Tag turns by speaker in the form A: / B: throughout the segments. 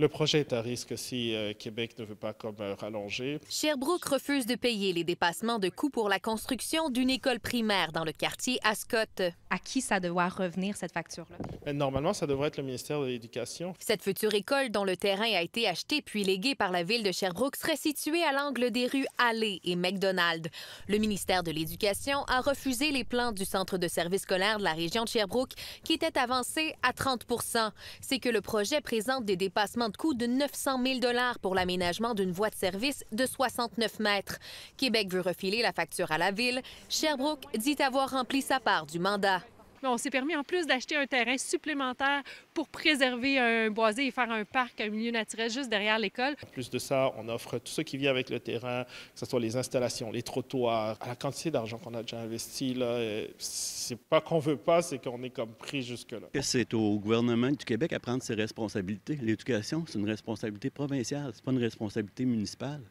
A: Le projet est à risque si euh, Québec ne veut pas comme euh, rallonger.
B: Sherbrooke refuse de payer les dépassements de coûts pour la construction d'une école primaire dans le quartier Ascot.
C: À qui ça doit revenir, cette facture-là?
A: Mais normalement, ça devrait être le ministère de l'Éducation.
B: Cette future école, dont le terrain a été acheté puis légué par la ville de Sherbrooke, serait située à l'angle des rues Allée et McDonald. Le ministère de l'Éducation a refusé les plans du centre de services scolaire de la région de Sherbrooke, qui étaient avancés à 30 C'est que le projet présente des dépassements de coûts de 900 000 pour l'aménagement d'une voie de service de 69 mètres. Québec veut refiler la facture à la ville. Sherbrooke dit avoir rempli sa part du mandat.
D: On s'est permis en plus d'acheter un terrain supplémentaire pour préserver un boisé et faire un parc, un milieu naturel juste derrière l'école.
A: En plus de ça, on offre tout ce qui vient avec le terrain, que ce soit les installations, les trottoirs. À la quantité d'argent qu'on a déjà investi, là, c'est pas qu'on veut pas, c'est qu'on est comme pris jusque-là.
E: C'est au gouvernement du Québec à prendre ses responsabilités. L'éducation, c'est une responsabilité provinciale, c'est pas une responsabilité municipale.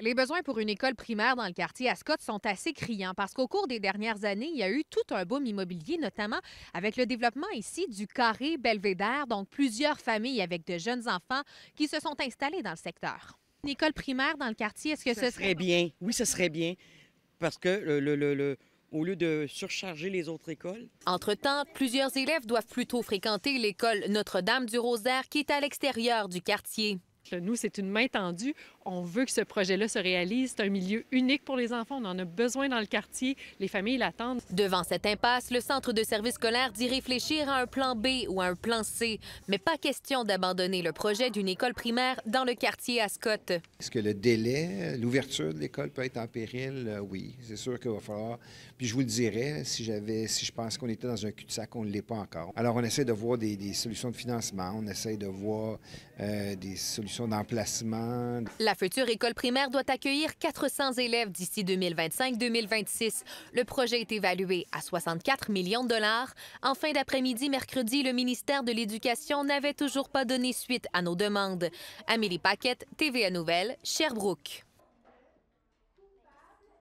C: Les besoins pour une école primaire dans le quartier Ascot sont assez criants parce qu'au cours des dernières années, il y a eu tout un boom immobilier, notamment avec le développement ici du carré Belvédère, donc plusieurs familles avec de jeunes enfants qui se sont installées dans le secteur. Une école primaire dans le quartier, est-ce que ce,
F: serait bien? Oui, ce serait bien parce que le, le, au lieu de surcharger les autres écoles.
B: Entre-temps, plusieurs élèves doivent plutôt fréquenter l'école Notre-Dame du Rosaire qui est à l'extérieur du quartier.
D: Nous, c'est une main tendue on veut que ce projet-là se réalise. C'est un milieu unique pour les enfants. On en a besoin dans le quartier. Les familles l'attendent.
B: Devant cette impasse, le centre de service scolaire dit réfléchir à un plan B ou à un plan C. Mais pas question d'abandonner le projet d'une école primaire dans le quartier Ascot.
G: Est-ce que le délai, l'ouverture de l'école peut être en péril? Euh, oui, c'est sûr qu'il va falloir. Puis je vous le dirais, si j'avais, si je pense qu'on était dans un cul-de-sac, on ne l'est pas encore. Alors on essaie de voir des, solutions de financement, on essaie de voir euh, des solutions d'emplacement.
B: La future école primaire doit accueillir 400 élèves d'ici 2025-2026. Le projet est évalué à 64 millions de dollars. En fin d'après-midi, mercredi, le ministère de l'Éducation n'avait toujours pas donné suite à nos demandes. Amélie Paquette, TVA Nouvelle, Sherbrooke.